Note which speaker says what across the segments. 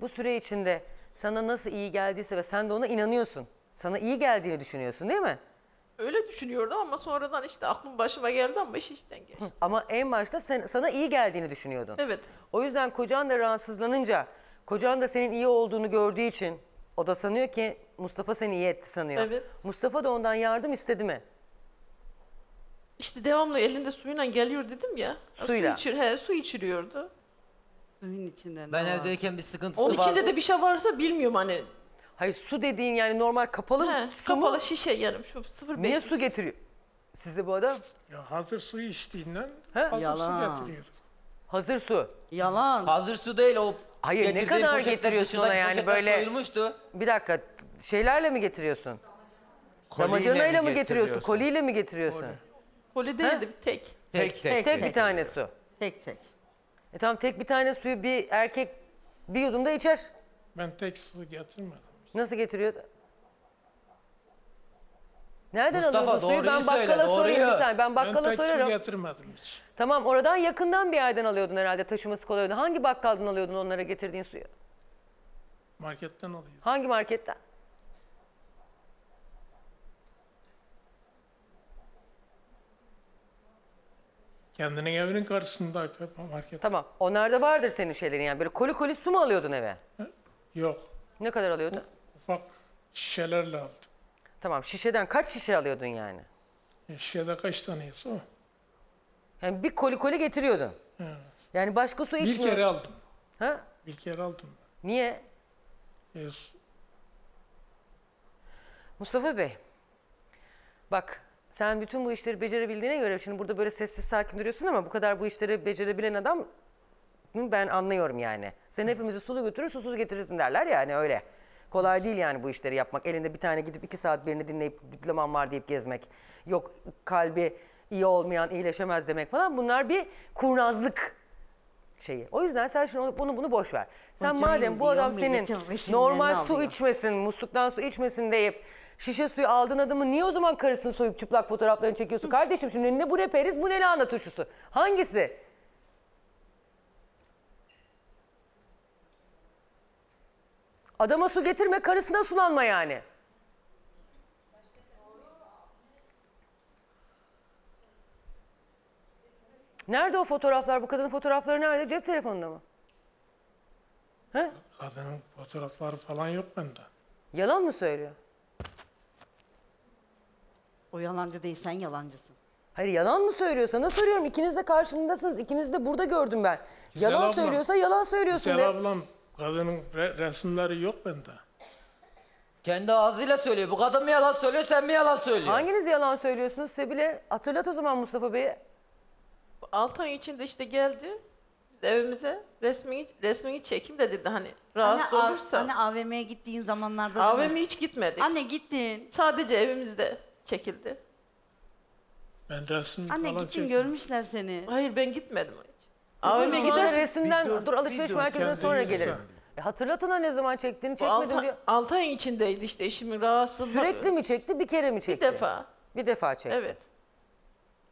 Speaker 1: bu süre içinde sana nasıl iyi geldiyse ve sen de ona inanıyorsun. Sana iyi geldiğini düşünüyorsun değil mi?
Speaker 2: Öyle düşünüyordum ama sonradan işte aklım başıma geldi ama iş işten geçti.
Speaker 1: Ama en başta sen, sana iyi geldiğini düşünüyordun.
Speaker 2: Evet.
Speaker 1: O yüzden kocan da rahatsızlanınca, kocan da senin iyi olduğunu gördüğü için o da sanıyor ki Mustafa seni iyi etti sanıyor.
Speaker 2: Evet.
Speaker 1: Mustafa da ondan yardım istedi mi?
Speaker 2: İşte devamlı elinde suyla geliyor dedim ya.
Speaker 1: Suyla.
Speaker 2: Su, içir, he, su içiriyordu.
Speaker 3: Suyun içinde ne
Speaker 4: Ben
Speaker 3: var?
Speaker 4: evdeyken bir sıkıntısı
Speaker 2: Onun
Speaker 4: var.
Speaker 2: içinde de bir şey varsa bilmiyorum hani.
Speaker 1: Hayır su dediğin yani normal kapalı
Speaker 2: He,
Speaker 1: su mu?
Speaker 2: kapalı şişe yani şu 0.5.
Speaker 1: Niye su getiriyor? Size bu adam
Speaker 5: Ya hazır su içtiğinden
Speaker 1: He?
Speaker 5: hazır
Speaker 3: Yalan.
Speaker 5: su getiriyordu.
Speaker 1: hazır su.
Speaker 3: Yalan.
Speaker 4: Hazır su değil o.
Speaker 1: Hayır, ne
Speaker 4: getirdiğin
Speaker 1: kadar
Speaker 4: poşetin
Speaker 1: getiriyorsun
Speaker 4: dışındaki
Speaker 1: ona yani
Speaker 4: poşetler
Speaker 1: böyle-
Speaker 4: soyulmuştu.
Speaker 1: Bir dakika şeylerle mi getiriyorsun? Damacanayla
Speaker 4: mi
Speaker 1: mı getiriyorsun?
Speaker 4: getiriyorsun?
Speaker 1: Koliyle mi getiriyorsun?
Speaker 2: Koli değildi bir tek.
Speaker 4: Tek tek.
Speaker 1: Tek,
Speaker 3: tek.
Speaker 1: bir tane su.
Speaker 3: Tek tek.
Speaker 1: E tamam tek bir tane suyu bir erkek bir yudumda içer.
Speaker 5: Ben tek su getirmedim.
Speaker 1: Nasıl getiriyor? Nereden
Speaker 4: Mustafa,
Speaker 1: alıyordun suyu? Ben
Speaker 4: doğruyu söyle,
Speaker 1: bakkala sorayım bir
Speaker 4: doğruyu.
Speaker 1: saniye. Ben
Speaker 5: Ben
Speaker 1: bakkala
Speaker 5: tek su
Speaker 1: sorarım.
Speaker 5: getirmedim hiç.
Speaker 1: Tamam oradan yakından bir yerden alıyordun herhalde taşıması kolay oldu. Hangi bakkaldan alıyordun onlara getirdiğin suyu?
Speaker 5: Marketten alıyordum.
Speaker 1: Hangi marketten?
Speaker 5: Kendinin evinin karşısında market.
Speaker 1: Tamam. Onlarda vardır senin şeylerin yani. Böyle koli koli su mu alıyordun eve?
Speaker 5: Yok.
Speaker 1: Ne kadar alıyordun?
Speaker 5: Ufak şişelerle aldım.
Speaker 1: Tamam. Şişeden kaç şişe alıyordun yani?
Speaker 5: E, Şişede kaç taneyse o.
Speaker 1: Yani bir koli koli getiriyordun. Yani başka su
Speaker 5: Bir
Speaker 1: içmiyordun.
Speaker 5: kere aldım.
Speaker 1: Ha?
Speaker 5: Bir kere aldım.
Speaker 1: Niye?
Speaker 5: E,
Speaker 1: Mustafa Bey. Bak sen bütün bu işleri becerebildiğine göre şimdi burada böyle sessiz sakin duruyorsun ama bu kadar bu işleri becerebilen adam ben anlıyorum yani. Sen hepimizi sulu götürür susuz getirirsin derler yani öyle. Kolay değil yani bu işleri yapmak. Elinde bir tane gidip iki saat birini dinleyip diplomam var deyip gezmek. Yok kalbi iyi olmayan iyileşemez demek falan. Bunlar bir kurnazlık şeyi. O yüzden sen şimdi bunu bunu boş ver. Sen
Speaker 3: Hocam
Speaker 1: madem bu adam senin normal su içmesin, musluktan su içmesin deyip şişe suyu aldığın adamı niye o zaman karısını soyup çıplak fotoğraflarını çekiyorsun? Kardeşim şimdi ne bu ne periz bu ne lahana turşusu? Hangisi? Adama su getirme karısına sulanma yani. Nerede o fotoğraflar? Bu kadının fotoğrafları nerede? Cep telefonunda mı? He?
Speaker 5: kadının fotoğrafları falan yok bende.
Speaker 1: Yalan mı söylüyor?
Speaker 3: O yalancı değil sen yalancısın.
Speaker 1: Hayır yalan mı söylüyor? Sana soruyorum. İkiniz de karşımdasınız. İkiniz de burada gördüm ben.
Speaker 5: Güzel
Speaker 1: yalan
Speaker 5: ablam.
Speaker 1: söylüyorsa yalan söylüyorsun
Speaker 5: Güzel
Speaker 1: de.
Speaker 5: ablam kadının re- resimleri yok bende.
Speaker 4: Kendi ağzıyla söylüyor. Bu kadın mı yalan söylüyor sen mi yalan söylüyorsun?
Speaker 1: Hanginiz yalan söylüyorsunuz Sebile? Hatırlat o zaman Mustafa Bey'e.
Speaker 2: 6 ay içinde işte geldi. Biz evimize resmini, resmini çekeyim de dedi hani rahatsız
Speaker 3: Anne,
Speaker 2: olursa.
Speaker 3: Anne AVM'ye gittiğin zamanlarda
Speaker 2: AVM'ye hiç gitmedik.
Speaker 3: Anne gittin.
Speaker 2: Sadece evimizde çekildi.
Speaker 5: Ben resim
Speaker 3: Anne
Speaker 5: falan
Speaker 3: gittin
Speaker 5: çekmedim.
Speaker 3: görmüşler seni.
Speaker 2: Hayır ben gitmedim hiç.
Speaker 1: Anda
Speaker 2: gidersin.
Speaker 1: resimden
Speaker 5: bir dur-
Speaker 1: dur alışveriş
Speaker 5: bir
Speaker 1: merkezine sonra geliriz.
Speaker 5: sen.
Speaker 1: E, hatırlat ona ne zaman çektiğini çekmedim
Speaker 2: altı,
Speaker 1: diyor.
Speaker 2: altı ayın içindeydi işte eşimin rahatsızlığı.
Speaker 1: Sürekli mi çekti bir kere mi
Speaker 2: Bir
Speaker 1: çekti?
Speaker 2: defa.
Speaker 1: Bir defa çekti.
Speaker 2: Evet.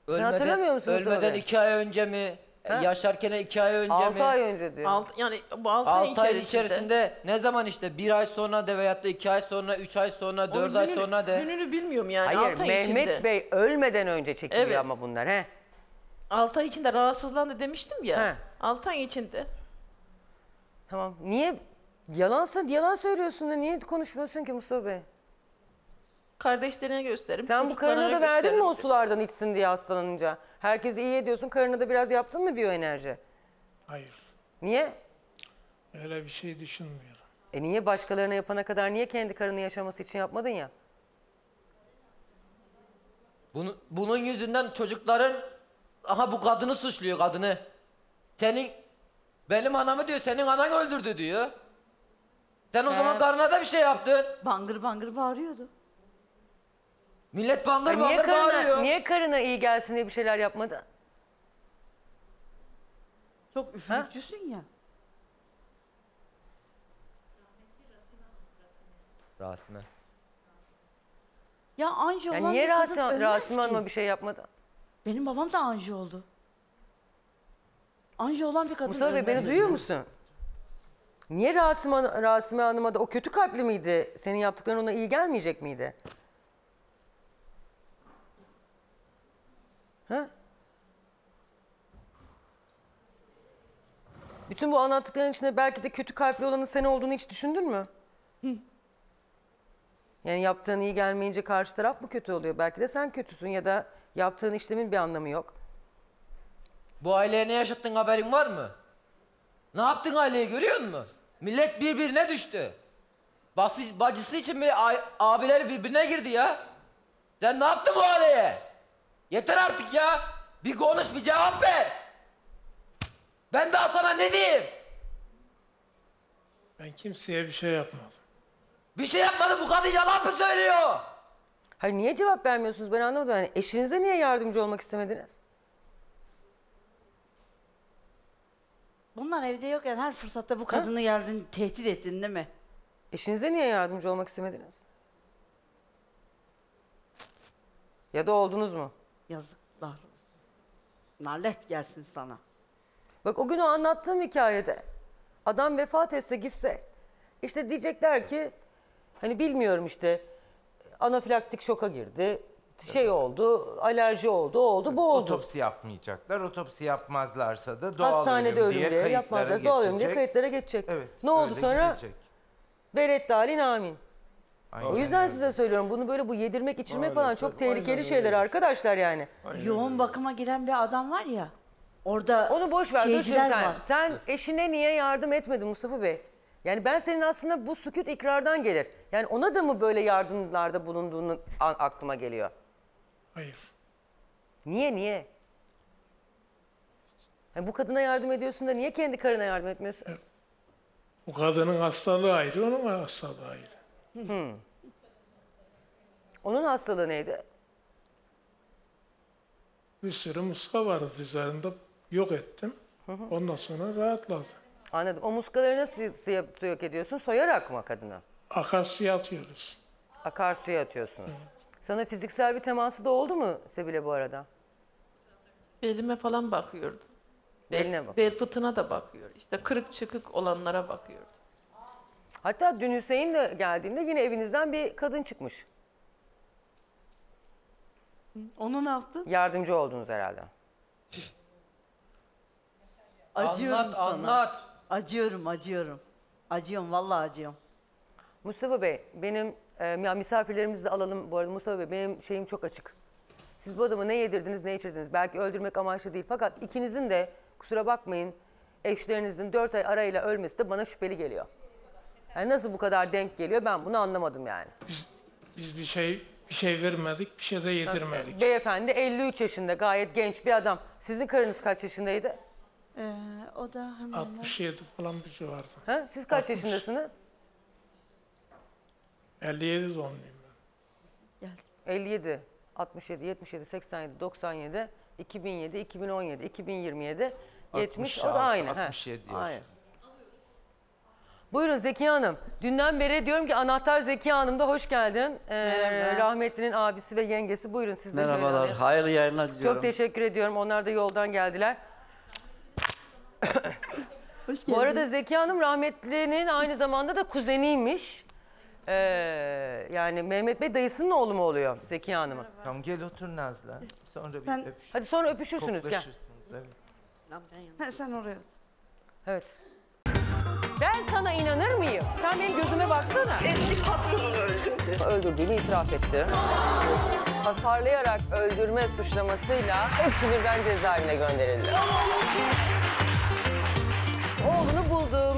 Speaker 1: Sen hatırlamıyor musun Mustafa
Speaker 4: Ölmeden
Speaker 1: Bey?
Speaker 4: iki ay önce mi? Yaşarken iki ay önce mi?
Speaker 1: 6 ay önce diyor.
Speaker 2: Alt, yani bu altı ay
Speaker 4: Altı ay
Speaker 2: içerisinde.
Speaker 4: içerisinde ne zaman işte bir ay sonra de veyahut da iki ay sonra, üç ay sonra,
Speaker 2: Onun
Speaker 4: dört ay
Speaker 2: gününü-
Speaker 4: sonra de.
Speaker 2: Gününü bilmiyorum yani.
Speaker 1: Hayır
Speaker 2: altı ay
Speaker 1: Mehmet
Speaker 2: içinde.
Speaker 1: Bey ölmeden önce çekiliyor
Speaker 2: Evet.
Speaker 1: ama bunlar he.
Speaker 2: 6 ay içinde rahatsızlandı demiştim ya.
Speaker 1: He.
Speaker 2: 6 ay içinde.
Speaker 1: Tamam. Niye yalansa yalan söylüyorsun da niye konuşmuyorsun ki Mustafa Bey?
Speaker 2: Kardeşlerine gösterim.
Speaker 1: Sen bu karına da verdin mi o
Speaker 2: gösteririm.
Speaker 1: sulardan içsin diye hastalanınca? Herkesi iyi ediyorsun. Karına da biraz yaptın mı biyoenerji?
Speaker 5: Hayır.
Speaker 1: Niye?
Speaker 5: Öyle bir şey düşünmüyorum.
Speaker 1: E niye başkalarına yapana kadar niye kendi karını yaşaması için yapmadın ya?
Speaker 4: Bunu, bunun yüzünden çocukların aha bu kadını suçluyor kadını. Senin benim anamı diyor senin anan öldürdü diyor. Sen o zaman karına da bir şey yaptın.
Speaker 3: Bangır bangır bağırıyordu.
Speaker 4: Millet bangır
Speaker 1: Ay niye
Speaker 4: bangır
Speaker 1: karına,
Speaker 4: bağırıyor.
Speaker 1: niye karına iyi gelsin diye bir şeyler yapmadın?
Speaker 3: Çok üfürükçüsün ya.
Speaker 4: Rasime.
Speaker 3: Ya anji olan
Speaker 1: Yani niye
Speaker 3: bir kadın
Speaker 1: Rasim,
Speaker 3: ölmez
Speaker 1: Rasim
Speaker 3: ki.
Speaker 1: Hanım'a bir şey yapmadın?
Speaker 3: Benim babam da anji oldu. Anji olan bir kadın
Speaker 1: Mustafa Bey
Speaker 3: ölmez.
Speaker 1: beni duyuyor musun? Niye Rasim Han- Rasime Hanım'a da o kötü kalpli miydi? Senin yaptıkların ona iyi gelmeyecek miydi? Ha? Bütün bu anlattıkların içinde belki de kötü kalpli olanın sen olduğunu hiç düşündün mü? Yani yaptığın iyi gelmeyince karşı taraf mı kötü oluyor? Belki de sen kötüsün ya da yaptığın işlemin bir anlamı yok.
Speaker 4: Bu aileye ne yaşattın haberin var mı? Ne yaptın aileyi görüyor musun? Millet birbirine düştü. Bası, bacısı için bir a- abileri birbirine girdi ya. Sen ne yaptın bu aileye? Yeter artık ya. Bir konuş bir cevap ver. Ben daha sana ne diyeyim?
Speaker 5: Ben kimseye bir şey yapmadım.
Speaker 4: Bir şey yapmadı bu kadın yalan mı söylüyor?
Speaker 1: Hayır niye cevap vermiyorsunuz ben anlamadım. Yani eşinize niye yardımcı olmak istemediniz?
Speaker 3: Bunlar evde yokken her fırsatta bu kadını geldin tehdit ettin değil mi?
Speaker 1: Eşinize niye yardımcı olmak istemediniz? Ya da oldunuz mu?
Speaker 3: Yazıklar olsun. Nalet gelsin sana.
Speaker 1: Bak o gün o anlattığım hikayede adam vefat etse gitse işte diyecekler ki hani bilmiyorum işte anafilaktik şoka girdi şey oldu alerji oldu oldu bu oldu.
Speaker 6: Otopsi yapmayacaklar. Otopsi yapmazlarsa da doğal
Speaker 1: Hastanede
Speaker 6: ölüm
Speaker 1: ölüm
Speaker 6: diye
Speaker 1: diye
Speaker 6: kayıtlara
Speaker 1: yapmazlar. Doğal ölüm diye
Speaker 6: geçecek.
Speaker 1: kayıtlara geçecek.
Speaker 6: Evet.
Speaker 1: ne oldu sonra?
Speaker 6: gidecek.
Speaker 1: Ve reddalin amin.
Speaker 6: Aynen
Speaker 1: O yüzden size söylüyorum bunu böyle bu yedirmek içirmek falan çok tehlikeli şeyler arkadaşlar yani.
Speaker 3: Yoğun bakıma giren bir adam var ya. Orada
Speaker 1: Onu boş ver dur şimdi sen.
Speaker 3: var.
Speaker 1: Sen eşine niye yardım etmedin Mustafa Bey? Yani ben senin aslında bu sükut ikrardan gelir. Yani ona da mı böyle yardımlarda bulunduğunu aklıma geliyor?
Speaker 5: Hayır.
Speaker 1: Niye niye? Yani bu kadına yardım ediyorsun da niye kendi karına yardım etmiyorsun?
Speaker 5: Bu kadının hastalığı ayrı, onun hastalığı ayrı.
Speaker 1: Onun hastalığı neydi?
Speaker 5: Bir sürü muska vardı üzerinde. Yok ettim. Ondan sonra rahatladı.
Speaker 1: Anladım. O muskaları nasıl yok ediyorsun? Soyarak mı kadına?
Speaker 5: Akarsuya atıyoruz.
Speaker 1: Akarsuya atıyorsunuz. Sana fiziksel bir teması da oldu mu Sebile bu arada?
Speaker 2: Belime falan bakıyordu.
Speaker 1: Beline bak.
Speaker 2: Bel fıtığına da bakıyor. İşte kırık çıkık olanlara bakıyordu.
Speaker 1: Hatta dün Hüseyin de geldiğinde yine evinizden bir kadın çıkmış.
Speaker 3: Onu ne yaptın?
Speaker 1: Yardımcı oldunuz herhalde.
Speaker 3: Acıyorum
Speaker 4: anlat
Speaker 3: sana.
Speaker 4: anlat.
Speaker 3: Acıyorum, acıyorum. Acıyorum, vallahi acıyorum.
Speaker 1: Mustafa Bey, benim e, ya misafirlerimizi de alalım bu arada. Mustafa Bey, benim şeyim çok açık. Siz bu adamı ne yedirdiniz, ne içirdiniz? Belki öldürmek amaçlı değil. Fakat ikinizin de kusura bakmayın eşlerinizin dört ay arayla ölmesi de bana şüpheli geliyor. Yani nasıl bu kadar denk geliyor ben bunu anlamadım yani.
Speaker 5: Biz bir şey bir şey vermedik, bir şey de yedirmedik.
Speaker 1: Beyefendi 53 yaşında gayet genç bir adam. Sizin karınız kaç yaşındaydı?
Speaker 3: Ee, o da hemen...
Speaker 5: 67 falan bir şey vardı.
Speaker 1: Ha? Siz kaç yaşındasınız?
Speaker 5: 57 doğumluyum ben.
Speaker 1: 57, 67, 77, 87, 97, 2007, 2017, 2027, 70 o da
Speaker 6: 66,
Speaker 1: aynı. he.
Speaker 6: 67 yaş.
Speaker 1: Aynı. Buyurun Zekiye Hanım. Dünden beri diyorum ki anahtar Zekiye Hanım da hoş geldin. Ee,
Speaker 3: Merhaba.
Speaker 1: rahmetlinin abisi ve yengesi. Buyurun siz de şöyle
Speaker 7: Merhabalar,
Speaker 1: alayım.
Speaker 7: hayırlı yayınlar diliyorum.
Speaker 1: Çok teşekkür ediyorum. Onlar da yoldan geldiler.
Speaker 3: Hoş
Speaker 1: Bu arada Zeki Hanım rahmetlinin aynı zamanda da kuzeniymiş. Ee, yani Mehmet Bey dayısının oğlu mu oluyor Zeki Hanım'ın?
Speaker 6: Tamam gel otur Nazlı. Sonra bir
Speaker 3: Sen-
Speaker 6: öpüş.
Speaker 1: Hadi sonra öpüşürsünüz gel.
Speaker 6: koklaşırsınız, evet.
Speaker 3: Ha, sen oraya.
Speaker 1: Evet. Ben sana inanır mıyım? Sen benim gözüme baksana.
Speaker 8: Eski patronunu öldürdü.
Speaker 1: Öldürdüğünü itiraf etti. Hasarlayarak öldürme suçlamasıyla hepsi birden cezaevine gönderildi. Oğlunu buldu.